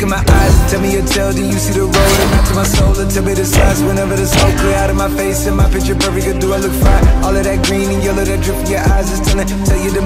Look in my eyes and tell me your tale Do you see the road and to my soul And tell me the signs whenever the smoke clear out of my face And my picture perfect, or do I look fine? All of that green and yellow that drip from your eyes is telling Tell you the